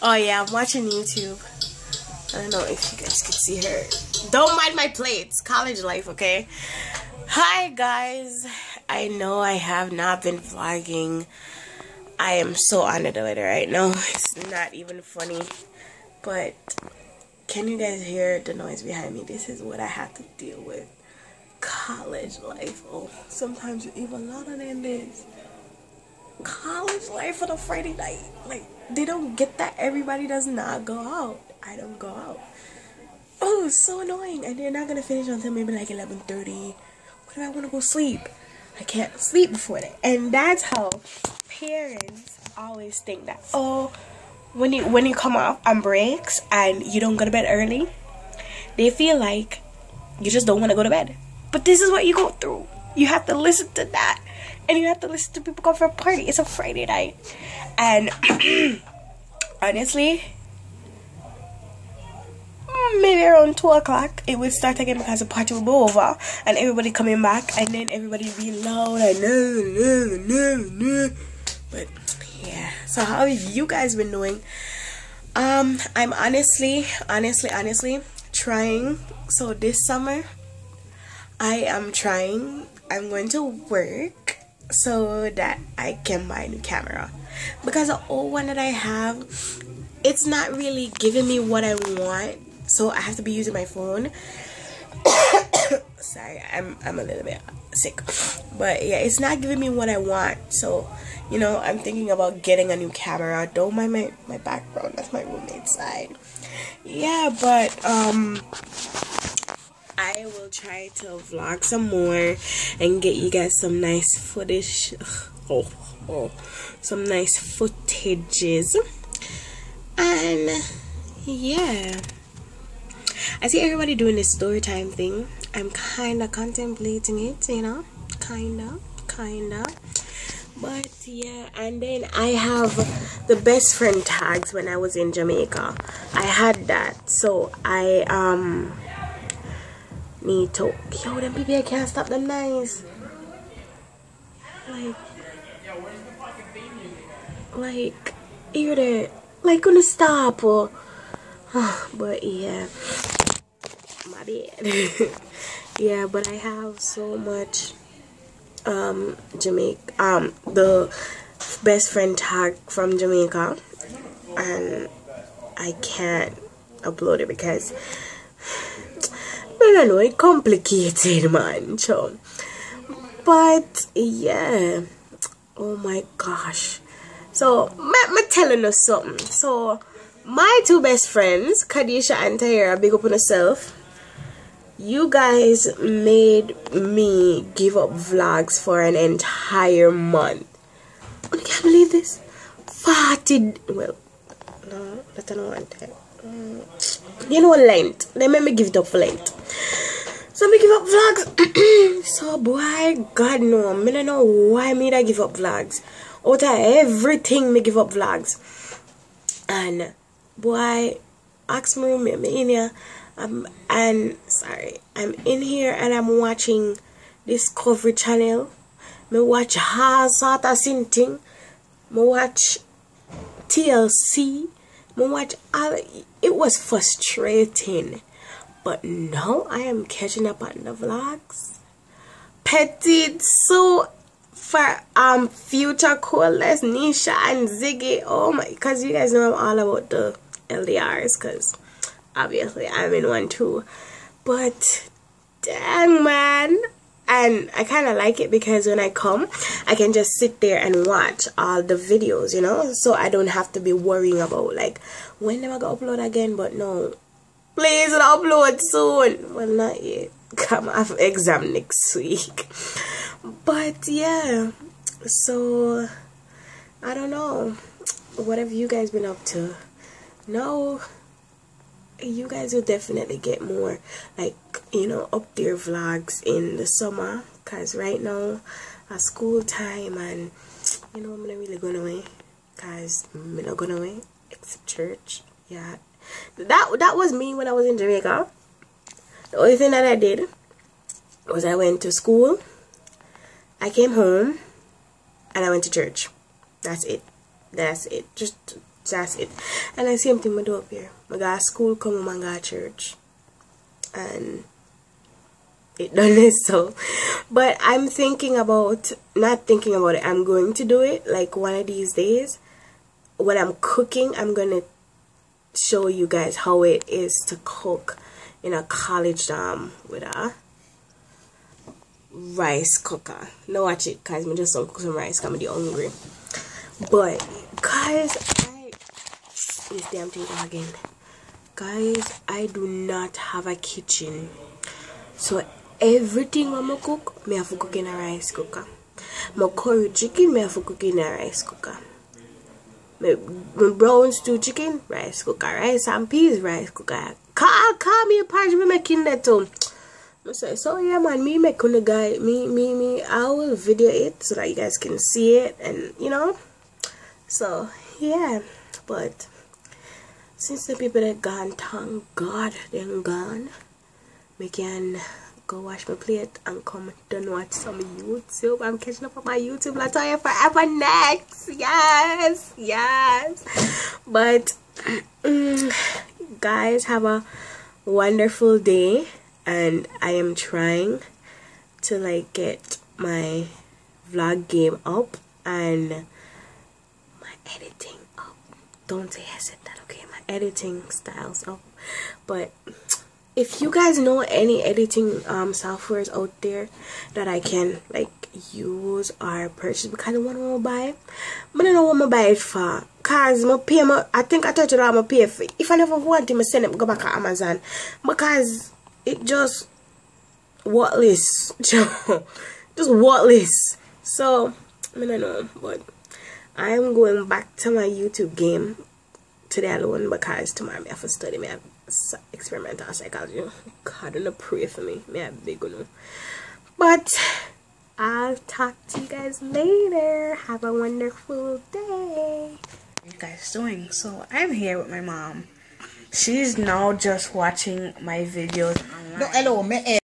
Oh yeah, I'm watching YouTube. I don't know if you guys can see her. Don't mind my plates. College life, okay? Hi guys. I know I have not been vlogging. I am so on the weather right now. It's not even funny. But can you guys hear the noise behind me? This is what I have to deal with. College life. Oh, sometimes even louder than this college life on a Friday night. Like they don't get that everybody does not go out. I don't go out. Oh, it's so annoying. And they're not gonna finish until maybe like eleven thirty. What if I wanna go sleep? I can't sleep before that. And that's how parents always think that oh when you when you come off on breaks and you don't go to bed early, they feel like you just don't want to go to bed. But this is what you go through. You have to listen to that and you have to listen to people go for a party. It's a Friday night, and honestly, maybe around two o'clock it would start again because the party will be over and everybody coming back, and then everybody be loud and no, no, no, no. But yeah, so how have you guys been doing? Um, I'm honestly, honestly, honestly trying. So this summer, I am trying. I'm going to work so that I can buy a new camera. Because the old one that I have it's not really giving me what I want so I have to be using my phone. Sorry I'm, I'm a little bit sick. But yeah it's not giving me what I want so you know I'm thinking about getting a new camera. Don't mind my, my background that's my roommate's side. Yeah but um I will try to vlog some more and get you guys some nice footage. Oh, oh, some nice footages. And yeah, I see everybody doing this story time thing. I'm kind of contemplating it, you know, kind of, kind of. But yeah, and then I have the best friend tags when I was in Jamaica. I had that, so I um need to yo them people I can't stop them nice. Like like hear that? Like gonna stop or but yeah. My bad. Yeah but I have so much um Jamaica um the best friend tag from Jamaica and I can't upload it because I don't know it's complicated, man. So, but yeah, oh my gosh. So, me, telling us something. So, my two best friends, Kadisha and Tahira, big up on yourself. You guys made me give up vlogs for an entire month. I can't believe this. 40, well, no, that's not one time. Mm, you know Lent. They made me give it up for Lent. So me give up vlogs. so boy, God no, me don't know why me I give up vlogs. Out of everything me give up vlogs. And boy, ask me, me in here. Um, and sorry, I'm in here and I'm watching Discovery Channel. Me watch Hazard Sinting. Me watch TLC. Me watch all. It was frustrating but now I am catching up on the vlogs. Petit so for um future coolest Nisha and Ziggy. Oh my cause you guys know I'm all about the LDRs cause obviously I'm in one too. But dang man and I kind of like it because when I come I can just sit there and watch all the videos you know so I don't have to be worrying about like when am I gonna upload again but no Please upload soon. Well, not yet. Come off exam next week. But yeah, so I don't know. What have you guys been up to? No, you guys will definitely get more like you know up there vlogs in the summer because right now a school time and you know I'm not really going away because I'm not going away except church yeah that that was me when I was in Jamaica. The only thing that I did was I went to school, I came home, and I went to church. That's it. That's it. Just that's it. And the same thing I do up here. I got school, come home and go to church. And it done it so. But I'm thinking about, not thinking about it, I'm going to do it like one of these days. When I'm cooking, I'm to show you guys how it is to cook in a college dorm with a rice cooker. No watch it guys, I just don't cook some rice I'm hungry. But guys, I this damn thing again. Guys, I do not have a kitchen. So everything I'm gonna cook, me have to cook in a rice cooker. My curry chicken, me have to cook in a rice cooker. Brown stew chicken, rice cooker. Rice and peas, rice cooker. Call, call me a page, me making that um, too. I say, so yeah man, me make the guy, me, me, me, I will video it so that you guys can see it and you know. So yeah, but since the people that gone, thank God they're gone, we can go wash my plate and come done watch some YouTube. I'm catching up on my YouTube Latoya forever next. Yes, yes. But guys, have a wonderful day and I am trying to like get my vlog game up and my editing up don't say I said that okay my editing styles up but if you guys know any editing um softwares out there that I can like use or purchase because I want to buy but I don't want to buy it for cause my pay my, I think I told you that I'm pay for if I never want to send it go back to Amazon because it just worthless. Just worthless. So I I know but I am going back to my YouTube game today alone because tomorrow I have to study me experimental psychology God don't pray for me. Me a big one but I'll talk to you guys later. Have a wonderful day. What you guys doing so? I'm here with my mom. She's now just watching my videos online. No, hello, me. Eh.